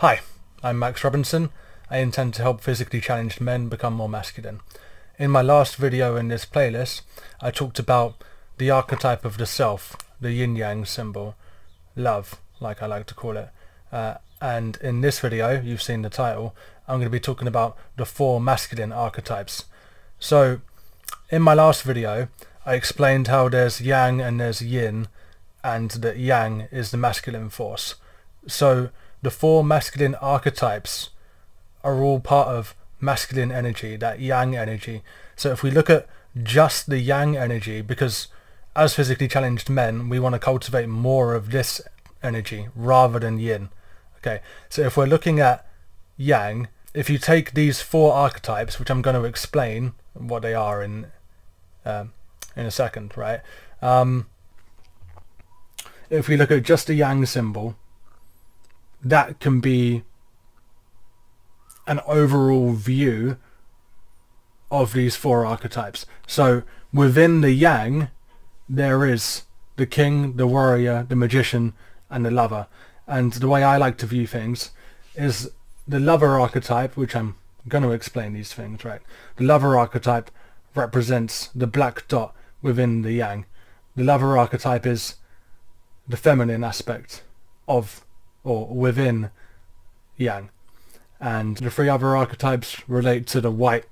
Hi, I'm Max Robinson. I intend to help physically challenged men become more masculine. In my last video in this playlist, I talked about the archetype of the self, the yin-yang symbol, love, like I like to call it. Uh, and in this video, you've seen the title, I'm going to be talking about the four masculine archetypes. So, in my last video, I explained how there's yang and there's yin, and that yang is the masculine force. So, the four masculine archetypes are all part of masculine energy, that yang energy. So if we look at just the yang energy, because as physically challenged men, we want to cultivate more of this energy rather than yin. Okay, so if we're looking at yang, if you take these four archetypes, which I'm going to explain what they are in um, in a second, right? Um, if we look at just the yang symbol, that can be an overall view of these four archetypes. So within the yang, there is the king, the warrior, the magician, and the lover. And the way I like to view things is the lover archetype, which I'm going to explain these things, right? The lover archetype represents the black dot within the yang. The lover archetype is the feminine aspect of or within yang. And the three other archetypes relate to the white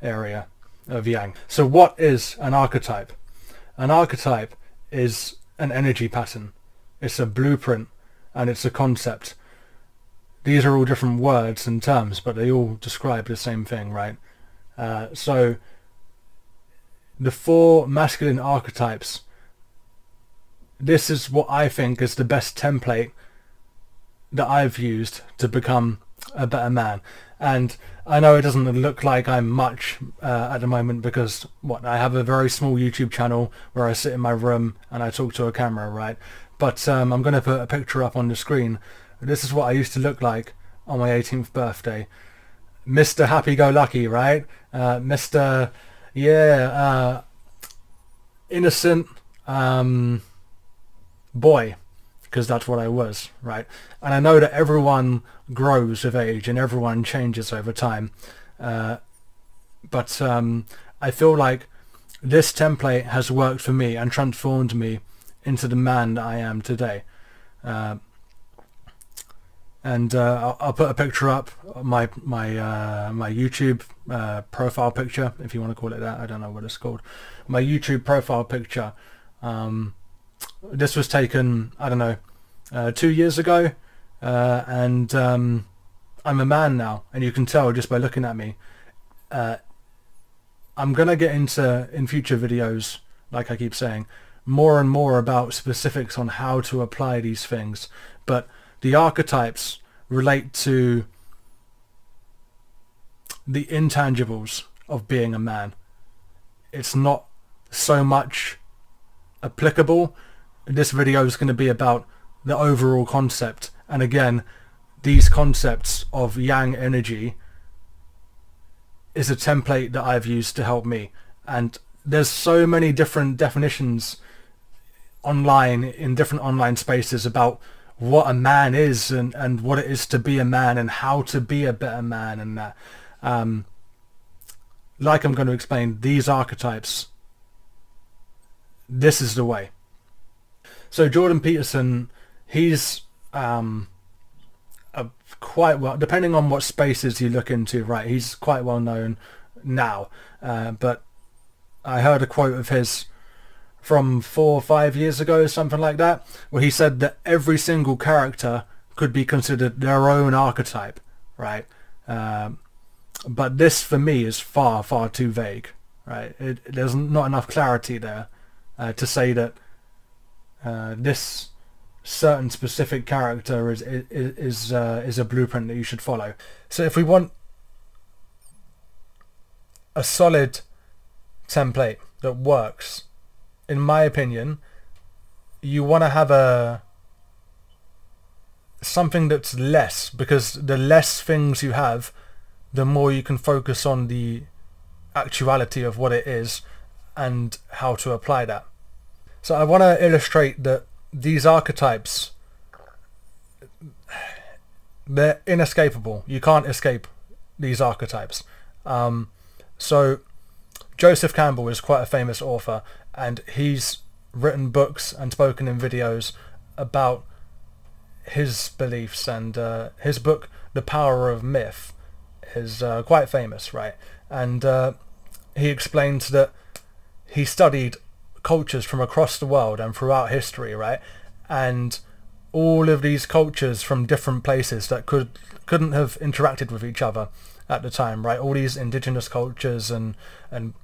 area of yang. So what is an archetype? An archetype is an energy pattern. It's a blueprint and it's a concept. These are all different words and terms, but they all describe the same thing, right? Uh, so the four masculine archetypes, this is what I think is the best template that I've used to become a better man. And I know it doesn't look like I'm much uh, at the moment because what I have a very small YouTube channel where I sit in my room and I talk to a camera, right? But um, I'm going to put a picture up on the screen. This is what I used to look like on my 18th birthday. Mr. Happy-Go-Lucky, right? Uh, Mr. Yeah, uh, innocent um, boy because that's what I was, right? And I know that everyone grows with age and everyone changes over time. Uh, but um, I feel like this template has worked for me and transformed me into the man that I am today. Uh, and uh, I'll, I'll, put a picture up, my my uh, my YouTube uh, profile picture, if you want to call it that. I don't know what it's called. My YouTube profile picture. Um, this was taken, I don't know, uh, two years ago, uh, and um, I'm a man now, and you can tell just by looking at me. Uh, I'm gonna get into in future videos, like I keep saying, more and more about specifics on how to apply these things, but the archetypes relate to the intangibles of being a man. It's not so much applicable this video is going to be about the overall concept. And again, these concepts of yang energy is a template that I've used to help me. And there's so many different definitions online in different online spaces about what a man is and, and what it is to be a man and how to be a better man and that. Um, like I'm going to explain, these archetypes, this is the way. So Jordan Peterson, he's um, a quite well, depending on what spaces you look into, right? He's quite well known now. Uh, but I heard a quote of his from four or five years ago, something like that, where he said that every single character could be considered their own archetype, right? Um, but this, for me, is far, far too vague, right? It, there's not enough clarity there uh, to say that uh, this certain specific character is is is, uh, is a blueprint that you should follow. So if we want a solid template that works, in my opinion, you want to have a something that's less because the less things you have, the more you can focus on the actuality of what it is and how to apply that. So I want to illustrate that these archetypes, they're inescapable. You can't escape these archetypes. Um, so Joseph Campbell is quite a famous author, and he's written books and spoken in videos about his beliefs. And uh, his book, The Power of Myth, is uh, quite famous, right? And uh, he explains that he studied cultures from across the world and throughout history, right? And all of these cultures from different places that could couldn't have interacted with each other at the time, right? All these indigenous cultures and and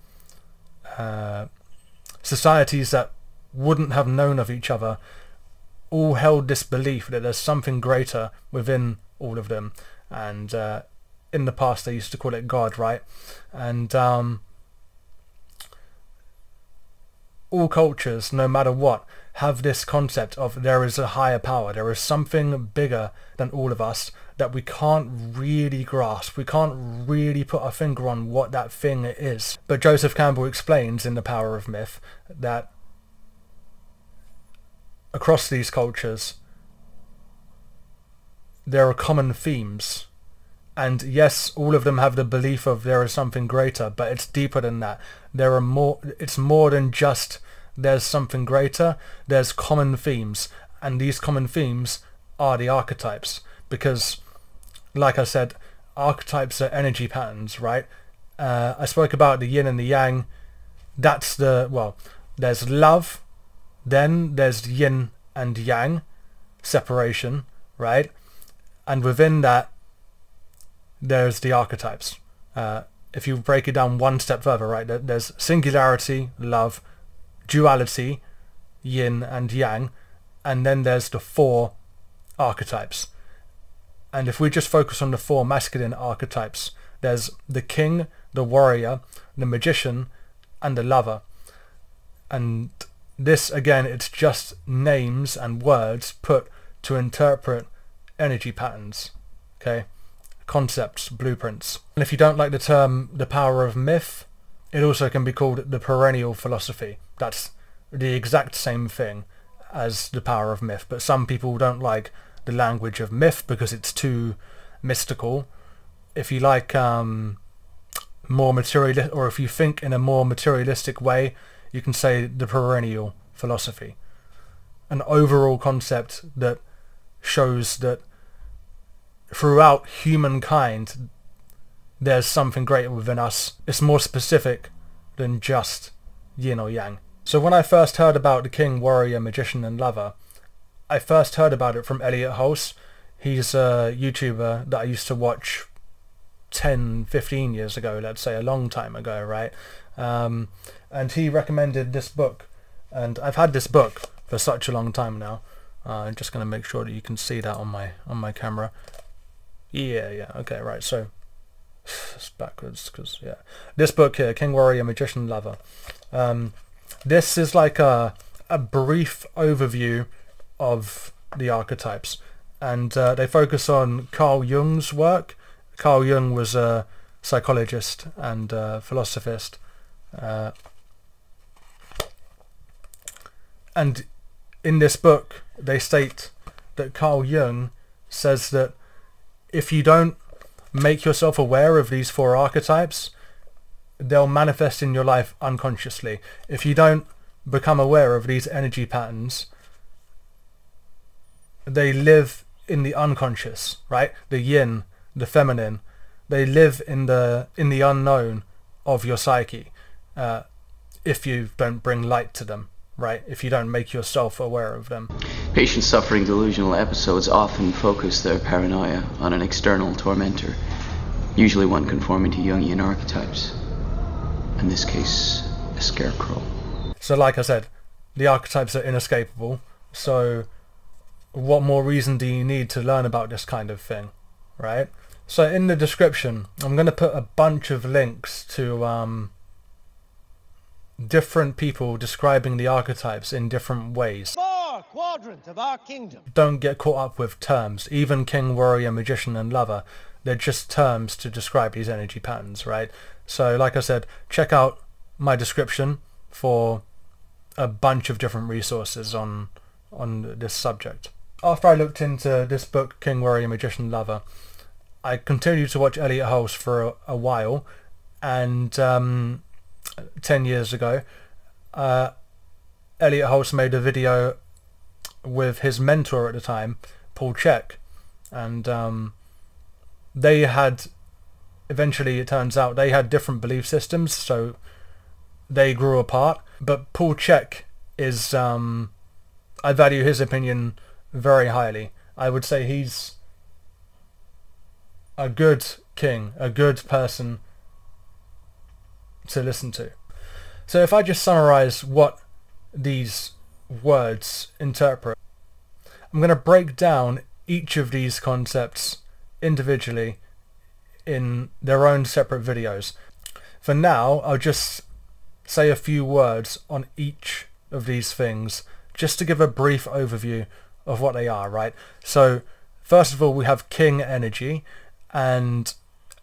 uh, societies that wouldn't have known of each other all held this belief that there's something greater within all of them. And uh, in the past, they used to call it God, right? And um, all cultures, no matter what, have this concept of there is a higher power, there is something bigger than all of us that we can't really grasp. We can't really put our finger on what that thing is. But Joseph Campbell explains in The Power of Myth that across these cultures there are common themes and yes, all of them have the belief of there is something greater, but it's deeper than that. There are more, it's more than just there's something greater. There's common themes, and these common themes are the archetypes. Because, like I said, archetypes are energy patterns, right? Uh, I spoke about the yin and the yang. That's the, well, there's love, then there's yin and yang, separation, right? And within that, there's the archetypes. Uh, if you break it down one step further, right, there's singularity, love, duality, yin and yang, and then there's the four archetypes. And if we just focus on the four masculine archetypes, there's the king, the warrior, the magician, and the lover. And this, again, it's just names and words put to interpret energy patterns. Okay? Concepts, blueprints. And if you don't like the term the power of myth, it also can be called the perennial philosophy. That's the exact same thing as the power of myth, but some people don't like the language of myth because it's too mystical. If you like um, more material, or if you think in a more materialistic way, you can say the perennial philosophy. An overall concept that shows that throughout humankind, there's something greater within us. It's more specific than just yin or yang. So when I first heard about the king, warrior, magician and lover, I first heard about it from Elliott Hulse. He's a YouTuber that I used to watch 10, 15 years ago, let's say, a long time ago, right? Um, and he recommended this book. And I've had this book for such a long time now. Uh, I'm just going to make sure that you can see that on my on my camera. Yeah, yeah, okay, right, so it's backwards, because, yeah. This book here, King Warrior, Magician Lover. Um, this is like a, a brief overview of the archetypes, and uh, they focus on Carl Jung's work. Carl Jung was a psychologist and a philosophist. Uh, and in this book, they state that Carl Jung says that if you don't make yourself aware of these four archetypes, they'll manifest in your life unconsciously. If you don't become aware of these energy patterns, they live in the unconscious, right? The yin, the feminine. They live in the in the unknown of your psyche. Uh, if you don't bring light to them, right? If you don't make yourself aware of them. Patients suffering delusional episodes often focus their paranoia on an external tormentor, usually one conforming to Jungian archetypes. In this case, a scarecrow. So like I said, the archetypes are inescapable, so what more reason do you need to learn about this kind of thing, right? So in the description, I'm going to put a bunch of links to um, different people describing the archetypes in different ways quadrant of our kingdom. Don't get caught up with terms. Even king, warrior, magician and lover, they're just terms to describe these energy patterns, right? So like I said, check out my description for a bunch of different resources on on this subject. after I looked into this book, King Warrior Magician Lover, I continued to watch Elliott Hulse for a, a while, and um, ten years ago, uh, Elliott Hulse made a video with his mentor at the time, Paul Chek, and um, they had eventually it turns out they had different belief systems, so they grew apart. But Paul Chek is um, I value his opinion very highly. I would say he's a good king, a good person to listen to. So if I just summarize what these words interpret, I'm going to break down each of these concepts individually in their own separate videos. For now, I'll just say a few words on each of these things just to give a brief overview of what they are, right? So, first of all, we have King energy, and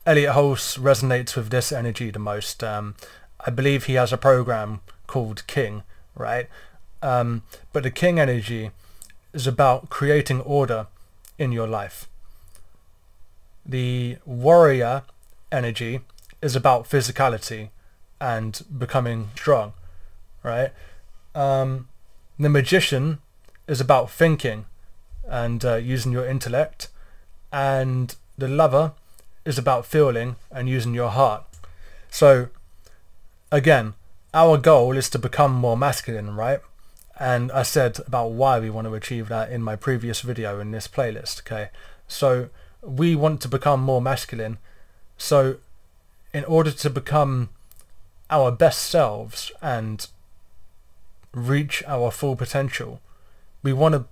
Elliott Hulse resonates with this energy the most. Um, I believe he has a program called King, right? Um, but the King energy is about creating order in your life. The warrior energy is about physicality and becoming strong, right? Um, the magician is about thinking and uh, using your intellect, and the lover is about feeling and using your heart. So, again, our goal is to become more masculine, right? And I said about why we want to achieve that in my previous video in this playlist, okay? So, we want to become more masculine. So, in order to become our best selves and reach our full potential, we want to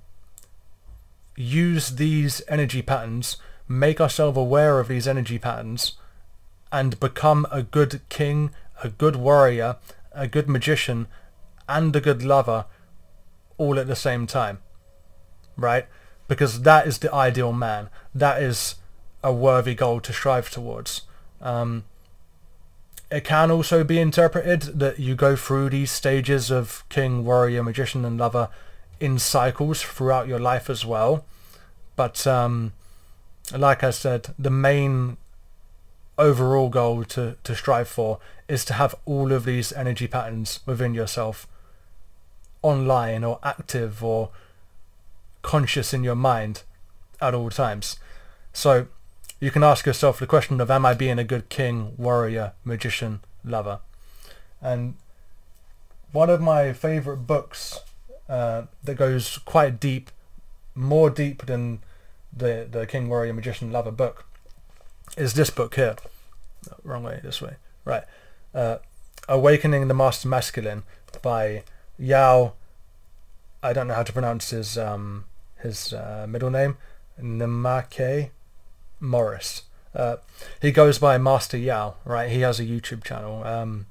use these energy patterns, make ourselves aware of these energy patterns, and become a good king, a good warrior, a good magician, and a good lover all at the same time. Right? Because that is the ideal man. That is a worthy goal to strive towards. Um, it can also be interpreted that you go through these stages of king, warrior, magician, and lover in cycles throughout your life as well. But um, like I said, the main overall goal to, to strive for is to have all of these energy patterns within yourself online or active or conscious in your mind at all times. So you can ask yourself the question of am I being a good king, warrior, magician, lover? And one of my favorite books uh, that goes quite deep, more deep than the the King Warrior Magician Lover book, is this book here. wrong way, this way. Right. Uh, Awakening the Master Masculine by Yao. I don't know how to pronounce his um, his uh, middle name. Namake Morris. Uh, he goes by Master Yao, right? He has a YouTube channel. Um,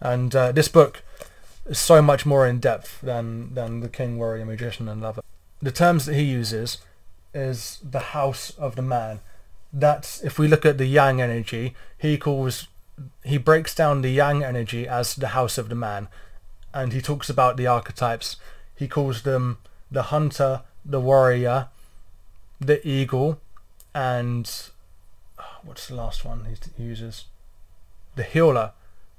and uh, this book is so much more in depth than than the King, Warrior, Magician, and Lover. The terms that he uses is the house of the man. That's if we look at the Yang energy, he calls he breaks down the Yang energy as the house of the man, and he talks about the archetypes. He calls them the hunter, the warrior, the eagle, and what's the last one he uses? The healer,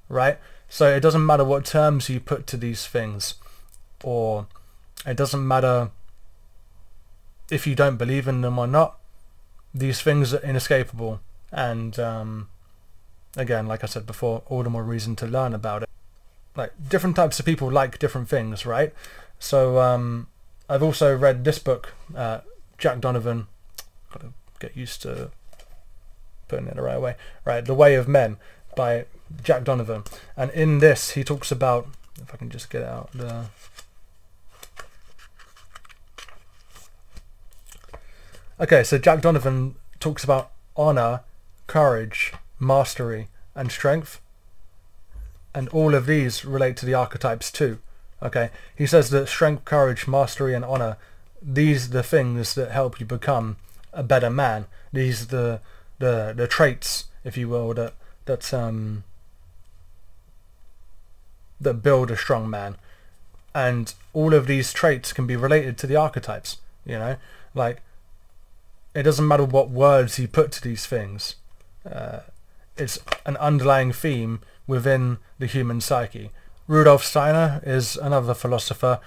right? So it doesn't matter what terms you put to these things, or it doesn't matter if you don't believe in them or not. These things are inescapable, and um, again, like I said before, all the more reason to learn about it. Like different types of people like different things, right? So um, I've also read this book, uh, Jack Donovan. Got to get used to putting it the right way. Right, The Way of Men by Jack Donovan. And in this, he talks about, if I can just get out. Okay, so Jack Donovan talks about honor, courage, mastery, and strength. And all of these relate to the archetypes too. Okay, he says that strength, courage, mastery, and honor, these are the things that help you become a better man. These are the the the traits, if you will, that that um that build a strong man. And all of these traits can be related to the archetypes. You know, like it doesn't matter what words you put to these things. Uh, it's an underlying theme within the human psyche. Rudolf Steiner is another philosopher.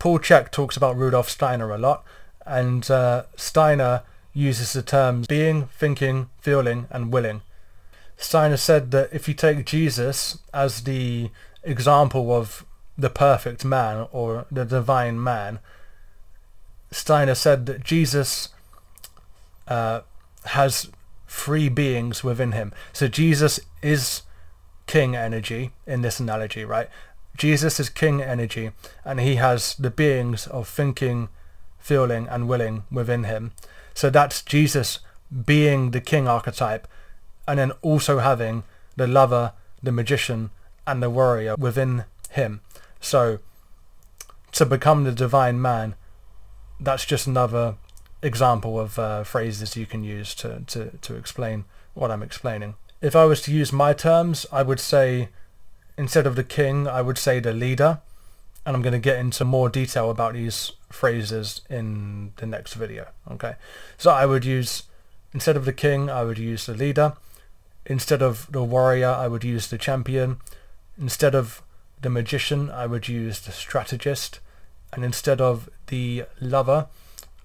Paul Chek talks about Rudolf Steiner a lot, and uh, Steiner uses the terms being, thinking, feeling, and willing. Steiner said that if you take Jesus as the example of the perfect man or the divine man, Steiner said that Jesus uh, has three beings within him. So Jesus is king energy in this analogy, right? Jesus is king energy and he has the beings of thinking, feeling and willing within him. So that's Jesus being the king archetype and then also having the lover, the magician and the warrior within him. So to become the divine man, that's just another example of uh, phrases you can use to, to, to explain what I'm explaining. If I was to use my terms, I would say instead of the king, I would say the leader. And I'm going to get into more detail about these phrases in the next video. Okay, so I would use, instead of the king, I would use the leader. Instead of the warrior, I would use the champion. Instead of the magician, I would use the strategist. And instead of the lover,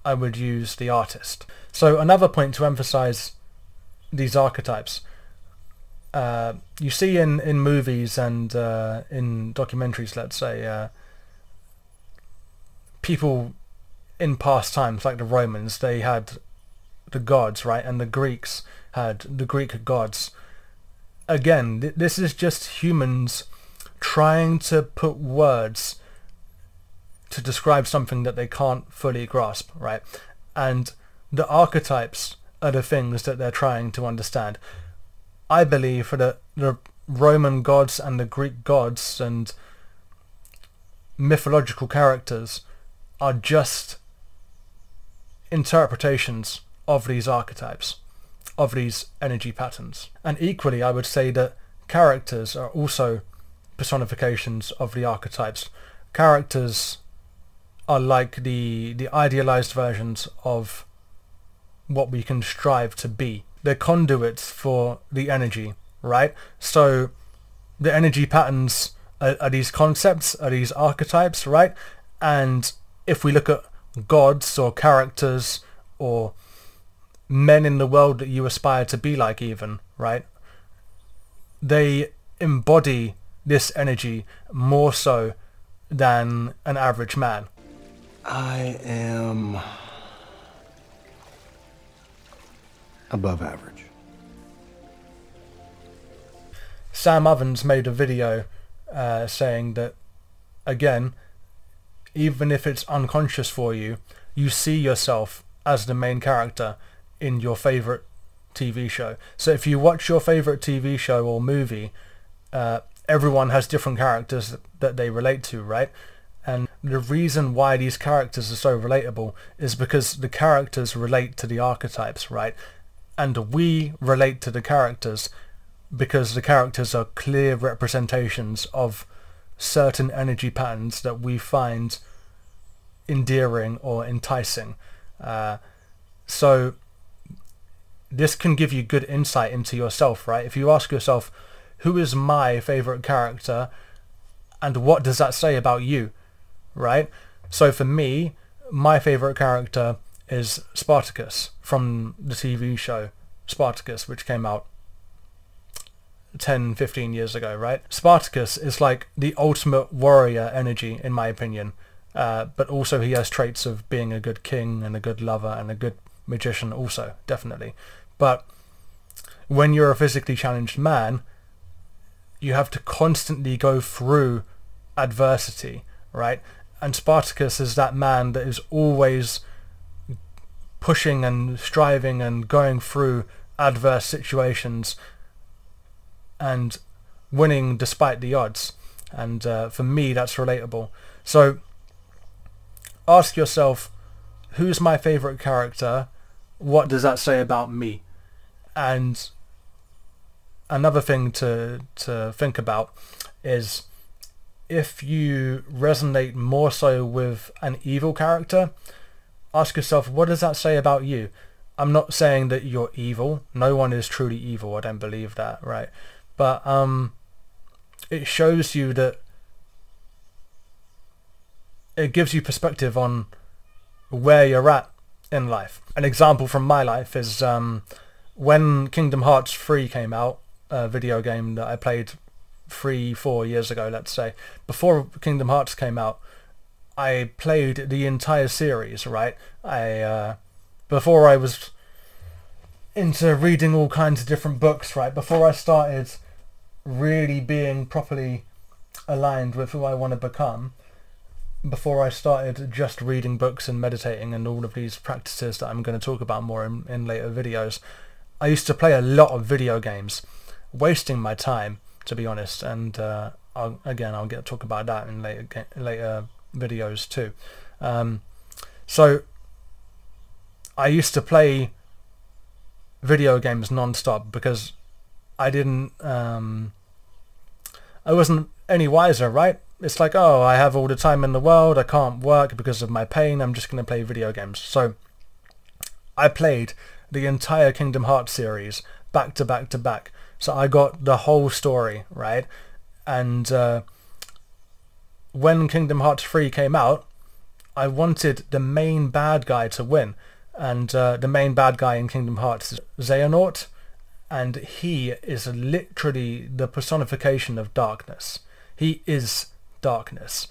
I would use the artist. So another point to emphasize these archetypes. Uh, you see in, in movies and uh, in documentaries, let's say, uh, people in past times, like the Romans, they had the gods, right? And the Greeks had the Greek gods. Again, th- this is just humans trying to put words to describe something that they can't fully grasp, right? And the archetypes are the things that they're trying to understand. I believe for the, the Roman gods and the Greek gods and mythological characters are just interpretations of these archetypes, of these energy patterns. And equally, I would say that characters are also personifications of the archetypes. Characters are like the the idealized versions of what we can strive to be. They're conduits for the energy, right? So the energy patterns are, are these concepts, are these archetypes, right? And if we look at gods or characters or men in the world that you aspire to be like even, right? They embody this energy more so than an average man. I am above average. Sam Ovens made a video uh, saying that, again, even if it's unconscious for you, you see yourself as the main character in your favorite TV show. So if you watch your favorite TV show or movie, uh, everyone has different characters that they relate to, right? And the reason why these characters are so relatable is because the characters relate to the archetypes, right? And we relate to the characters because the characters are clear representations of certain energy patterns that we find endearing or enticing. Uh, so this can give you good insight into yourself, right? If you ask yourself, who is my favorite character and what does that say about you? right? So for me, my favorite character is Spartacus from the TV show Spartacus, which came out 10, 15 years ago, right? Spartacus is like the ultimate warrior energy, in my opinion. Uh, but also he has traits of being a good king and a good lover and a good magician also, definitely. But when you're a physically challenged man, you have to constantly go through adversity, right? and Spartacus is that man that is always pushing and striving and going through adverse situations and winning despite the odds. And uh, for me, that's relatable. So ask yourself, who's my favorite character? What does that say about me? And another thing to to think about is if you resonate more so with an evil character, ask yourself, what does that say about you? I'm not saying that you're evil. No one is truly evil. I don't believe that, right? But um, it shows you that it gives you perspective on where you're at in life. An example from my life is um, when Kingdom Hearts 3 came out, a video game that I played three, four years ago, let's say, before Kingdom Hearts came out, I played the entire series, right? I uh, before I was into reading all kinds of different books, right? Before I started really being properly aligned with who I want to become, before I started just reading books and meditating and all of these practices that I'm going to talk about more in, in later videos, I used to play a lot of video games, wasting my time, to be honest. And uh, I'll, again, I'll get talk about that in later later videos too. Um, so I used to play video games non-stop because I didn't um, I wasn't any wiser, right? It's like, oh, I have all the time in the world, I can't work because of my pain, I'm just going to play video games. So I played the entire Kingdom Hearts series back to back to back. So I got the whole story, right? And uh, when Kingdom Hearts 3 came out, I wanted the main bad guy to win. And uh, the main bad guy in Kingdom Hearts is Xehanort. And he is literally the personification of darkness. He is darkness.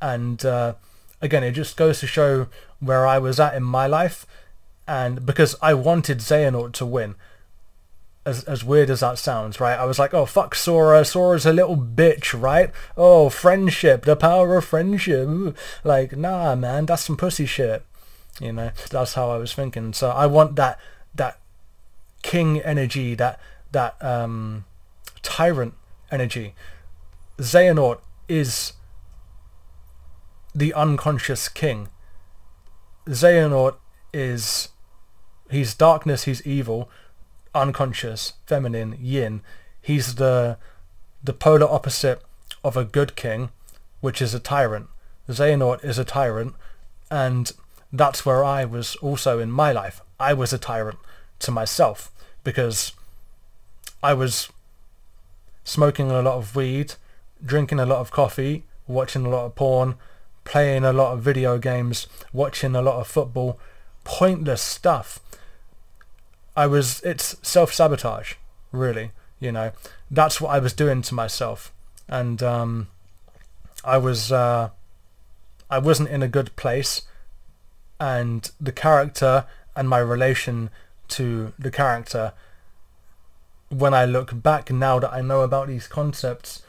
And uh, again, it just goes to show where I was at in my life. And because I wanted Xehanort to win as as weird as that sounds, right? I was like, oh fuck Sora, Sora's a little bitch, right? Oh, friendship, the power of friendship. Like, nah, man, that's some pussy shit. You know, that's how I was thinking. So I want that that king energy, that that um, tyrant energy. Xehanort is the unconscious king. Xehanort is he's darkness, he's evil unconscious, feminine, yin. He's the the polar opposite of a good king, which is a tyrant. Xehanort is a tyrant, and that's where I was also in my life. I was a tyrant to myself because I was smoking a lot of weed, drinking a lot of coffee, watching a lot of porn, playing a lot of video games, watching a lot of football, pointless stuff I was, it's self-sabotage, really, you know. That's what I was doing to myself. And um, I was, uh, I wasn't in a good place. And the character and my relation to the character, when I look back now that I know about these concepts,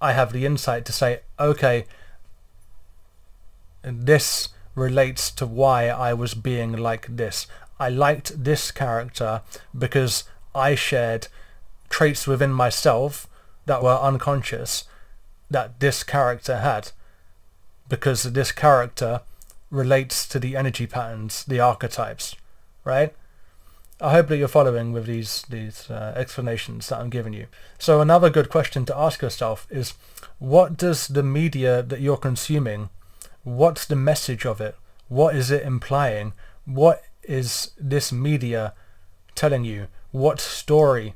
I have the insight to say, okay, this relates to why I was being like this. I liked this character because I shared traits within myself that were unconscious that this character had because this character relates to the energy patterns, the archetypes, right? I hope that you're following with these these uh, explanations that I'm giving you. So another good question to ask yourself is, what does the media that you're consuming, what's the message of it? What is it implying? What is this media telling you? What story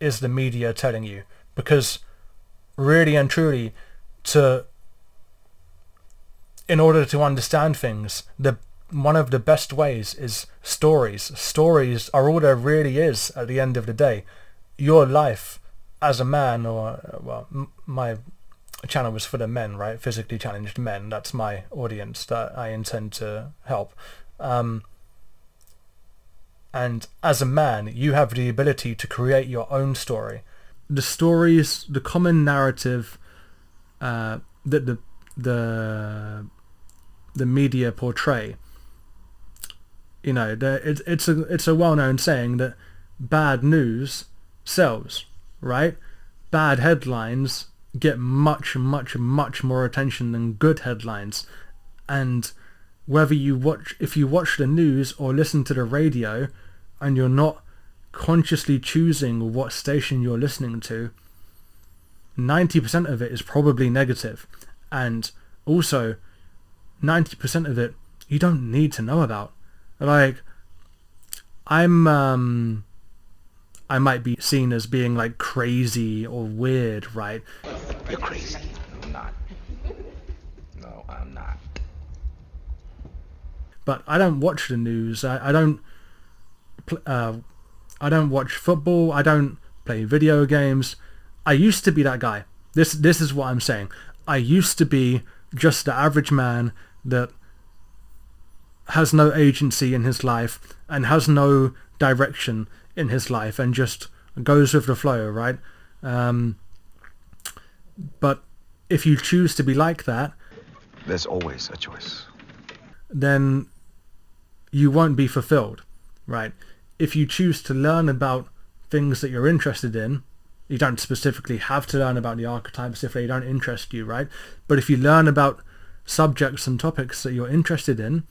is the media telling you? Because really and truly, to in order to understand things, the one of the best ways is stories. Stories are all there really is at the end of the day. Your life as a man, or well, my channel was for the men, right? Physically challenged men. That's my audience that I intend to help. Um, and as a man, you have the ability to create your own story. The stories, the common narrative uh, that the the the media portray. You know, it's it's a it's a well-known saying that bad news sells, right? Bad headlines get much, much, much more attention than good headlines, and whether you watch if you watch the news or listen to the radio and you're not consciously choosing what station you're listening to 90% of it is probably negative. and also 90% of it you don't need to know about. Like, I'm, um, I might be seen as being like crazy or weird, right? You're crazy. I'm not. No, I'm not. But I don't watch the news. I, I don't, uh, I don't watch football. I don't play video games. I used to be that guy. This, this is what I'm saying. I used to be just the average man that has no agency in his life and has no direction in his life and just goes with the flow, right? Um, but if you choose to be like that, There's always a choice. then you won't be fulfilled, right? If you choose to learn about things that you're interested in, you don't specifically have to learn about the archetypes if they don't interest you, right? But if you learn about subjects and topics that you're interested in,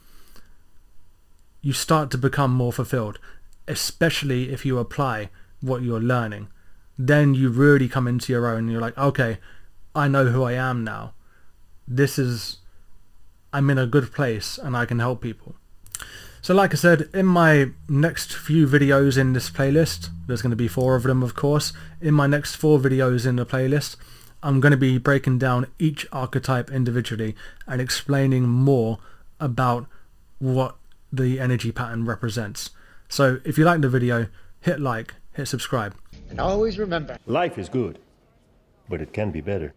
you start to become more fulfilled, especially if you apply what you're learning. Then you really come into your own and you're like, okay, I know who I am now. This is, I'm in a good place and I can help people. So like I said, in my next few videos in this playlist, there's going to be four of them of course, in my next four videos in the playlist, I'm going to be breaking down each archetype individually and explaining more about what the energy pattern represents. So if you like the video, hit like, hit subscribe. And always remember, Life is good, but it can be better.